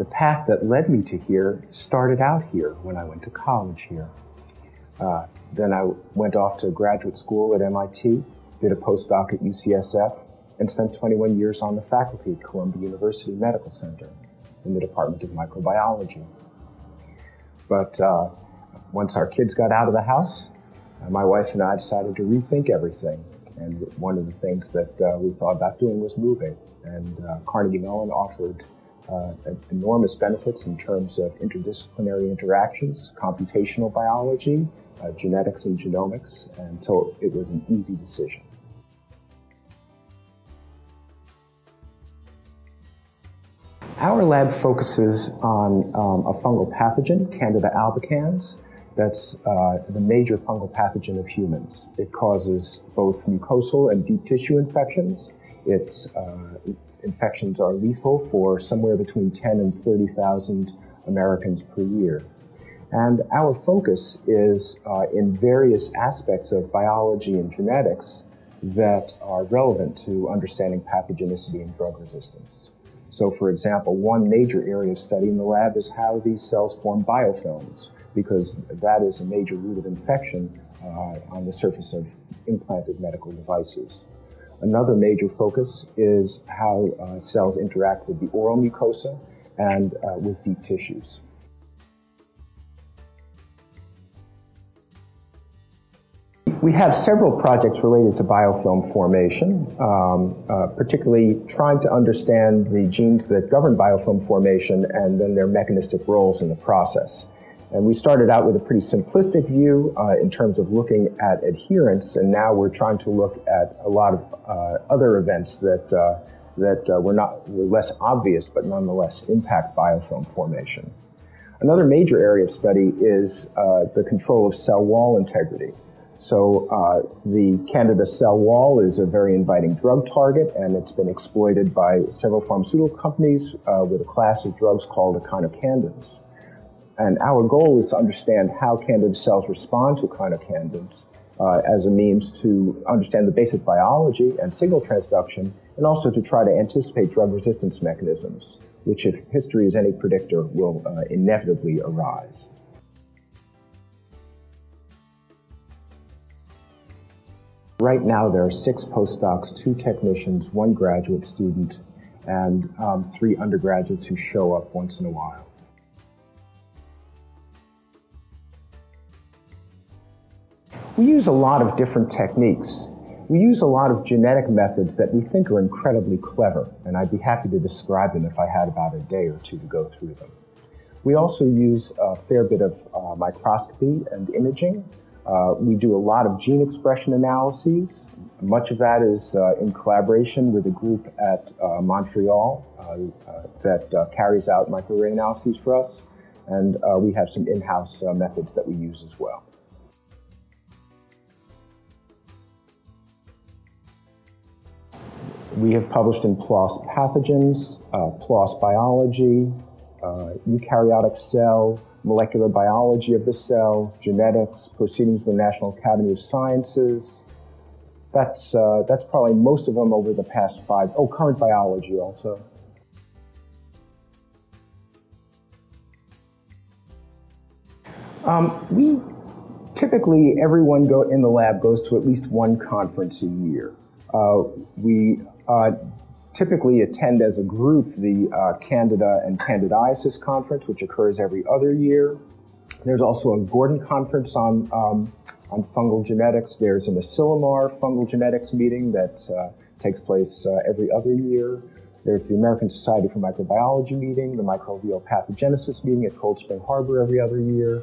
the path that led me to here started out here when I went to college here. Uh, then I went off to graduate school at MIT, did a postdoc at UCSF, and spent 21 years on the faculty at Columbia University Medical Center in the Department of Microbiology. But uh, once our kids got out of the house, uh, my wife and I decided to rethink everything. And one of the things that uh, we thought about doing was moving. And uh, Carnegie Mellon offered uh, enormous benefits in terms of interdisciplinary interactions, computational biology, uh, genetics and genomics, and so it was an easy decision. Our lab focuses on um, a fungal pathogen, Candida albicans. That's uh, the major fungal pathogen of humans. It causes both mucosal and deep tissue infections. Its uh, infections are lethal for somewhere between 10 and 30,000 Americans per year. And our focus is uh, in various aspects of biology and genetics that are relevant to understanding pathogenicity and drug resistance. So, for example, one major area of study in the lab is how these cells form biofilms, because that is a major route of infection uh, on the surface of implanted medical devices. Another major focus is how uh, cells interact with the oral mucosa and uh, with deep tissues. We have several projects related to biofilm formation, um, uh, particularly trying to understand the genes that govern biofilm formation and then their mechanistic roles in the process. And we started out with a pretty simplistic view uh, in terms of looking at adherence, and now we're trying to look at a lot of uh, other events that uh, that uh, were not were less obvious, but nonetheless impact biofilm formation. Another major area of study is uh, the control of cell wall integrity. So uh, the Candida cell wall is a very inviting drug target, and it's been exploited by several pharmaceutical companies with a class of drugs called echinocandins. And our goal is to understand how Candida cells respond to echinocandins uh, as a means to understand the basic biology and signal transduction, and also to try to anticipate drug resistance mechanisms, which, if history is any predictor, will uh, inevitably arise. Right now, there are six postdocs, two technicians, one graduate student, and um, three undergraduates who show up once in a while. We use a lot of different techniques. We use a lot of genetic methods that we think are incredibly clever, and I'd be happy to describe them if I had about a day or two to go through them. We also use a fair bit of uh, microscopy and imaging uh, we do a lot of gene expression analyses. Much of that is uh, in collaboration with a group at uh, Montreal uh, uh, that carries out microarray analyses for us. And we have some in-house methods that we use as well. We have published in PLOS Pathogens, PLOS Biology, uh, eukaryotic cell, molecular biology of the cell, genetics, proceedings of the National Academy of Sciences. That's, uh, that's probably most of them over the past five. Oh, current biology also. Um, we typically everyone go in the lab goes to at least one conference a year. Uh, we uh, typically attend as a group the uh, Candida and Candidiasis Conference, which occurs every other year. There's also a Gordon Conference on, um, on fungal genetics. There's an Asilomar fungal genetics meeting that uh, takes place uh, every other year. There's the American Society for Microbiology meeting, the microbial pathogenesis meeting at Cold Spring Harbor every other year.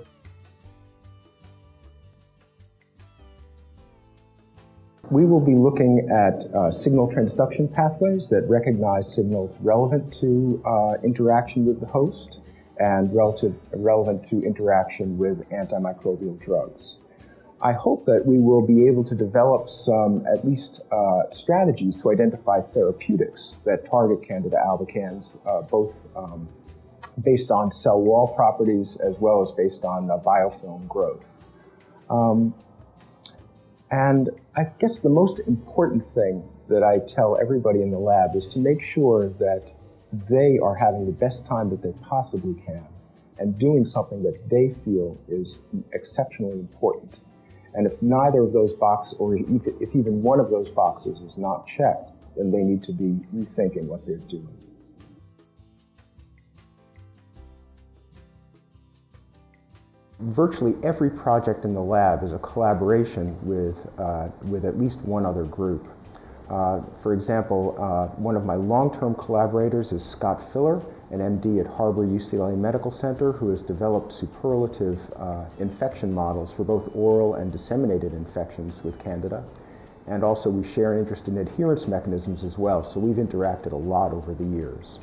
We will be looking at uh, signal transduction pathways that recognize signals relevant to uh, interaction with the host and relative, relevant to interaction with antimicrobial drugs. I hope that we will be able to develop some, at least, uh, strategies to identify therapeutics that target Candida albicans, uh, both um, based on cell wall properties as well as based on uh, biofilm growth. Um, and I guess the most important thing that I tell everybody in the lab is to make sure that they are having the best time that they possibly can and doing something that they feel is exceptionally important. And if neither of those boxes, or if even one of those boxes is not checked, then they need to be rethinking what they're doing. Virtually every project in the lab is a collaboration with, uh, with at least one other group. Uh, for example, uh, one of my long-term collaborators is Scott Filler, an MD at Harbor UCLA Medical Center who has developed superlative uh, infection models for both oral and disseminated infections with Candida. And also we share an interest in adherence mechanisms as well, so we've interacted a lot over the years.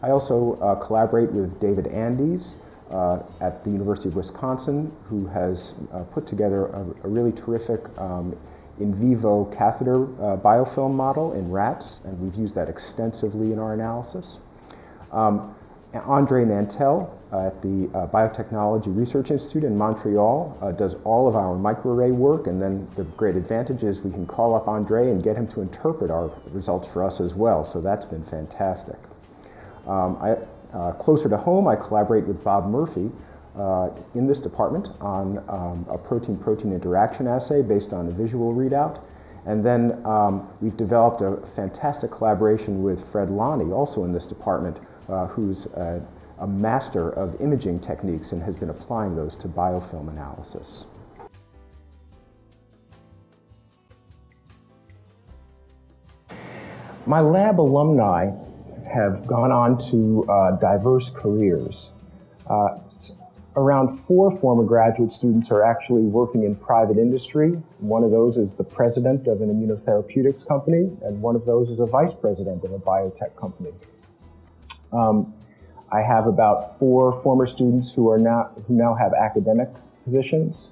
I also uh, collaborate with David Andes uh, at the University of Wisconsin, who has put together a, a really terrific um, in vivo catheter uh, biofilm model in rats, and we've used that extensively in our analysis. Um, Andre Nantel uh, at the uh, Biotechnology Research Institute in Montreal uh, does all of our microarray work, and then the great advantage is we can call up Andre and get him to interpret our results for us as well, so that's been fantastic. Um, I, uh, closer to home, I collaborate with Bob Murphy, uh, in this department on um, a protein-protein interaction assay based on a visual readout. And then um, we've developed a fantastic collaboration with Fred Lanni, also in this department, uh, who's a, a master of imaging techniques and has been applying those to biofilm analysis. My lab alumni have gone on to uh, diverse careers. Uh, around four former graduate students are actually working in private industry. One of those is the president of an immunotherapeutics company, and one of those is a vice president of a biotech company. Um, I have about four former students who are now who now have academic positions.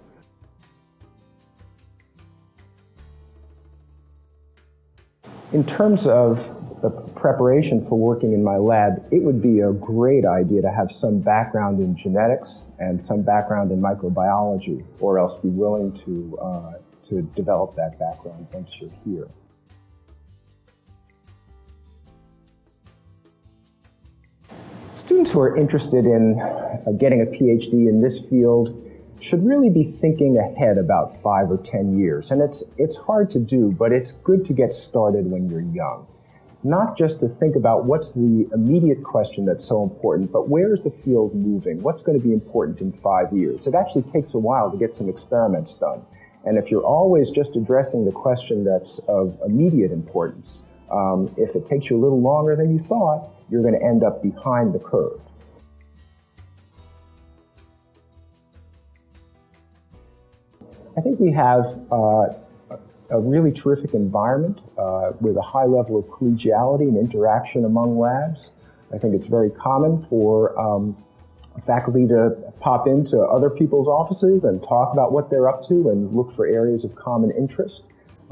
In terms of the preparation for working in my lab, it would be a great idea to have some background in genetics and some background in microbiology, or else be willing to, uh, to develop that background once you're here. Students who are interested in uh, getting a PhD in this field should really be thinking ahead about five or ten years. And it's, it's hard to do, but it's good to get started when you're young not just to think about what's the immediate question that's so important, but where is the field moving? What's going to be important in five years? It actually takes a while to get some experiments done. And if you're always just addressing the question that's of immediate importance, um, if it takes you a little longer than you thought, you're going to end up behind the curve. I think we have uh, a really terrific environment uh, with a high level of collegiality and interaction among labs. I think it's very common for um, faculty to pop into other people's offices and talk about what they're up to and look for areas of common interest.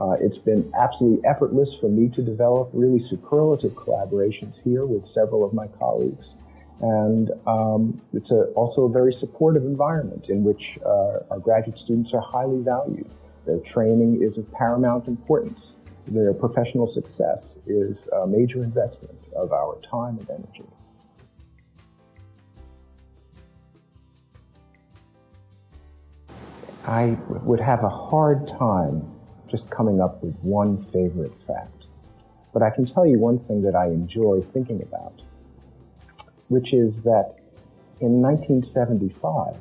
Uh, it's been absolutely effortless for me to develop really superlative collaborations here with several of my colleagues. And um, it's a, also a very supportive environment in which uh, our graduate students are highly valued. Their training is of paramount importance. Their professional success is a major investment of our time and energy. I would have a hard time just coming up with one favorite fact. But I can tell you one thing that I enjoy thinking about, which is that in 1975,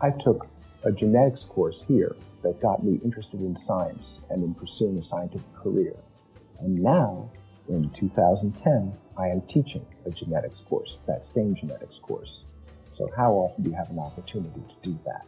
I took a genetics course here that got me interested in science and in pursuing a scientific career. And now, in 2010, I am teaching a genetics course, that same genetics course. So how often do you have an opportunity to do that?